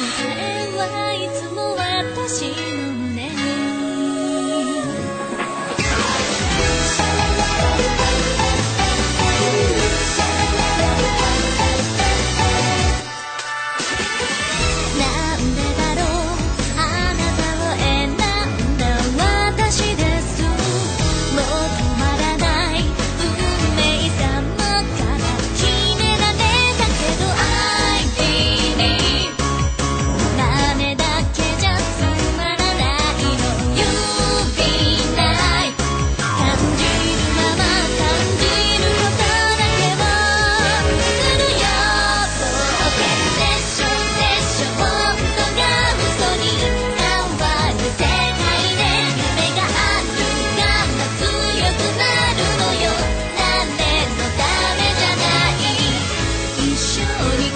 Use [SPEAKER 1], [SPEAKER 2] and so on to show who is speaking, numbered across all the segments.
[SPEAKER 1] 答えはいつも私の胸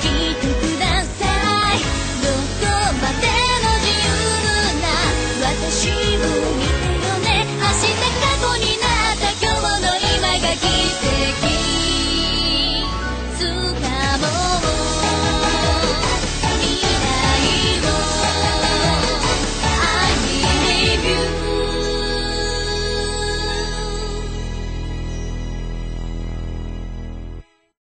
[SPEAKER 1] 生きてく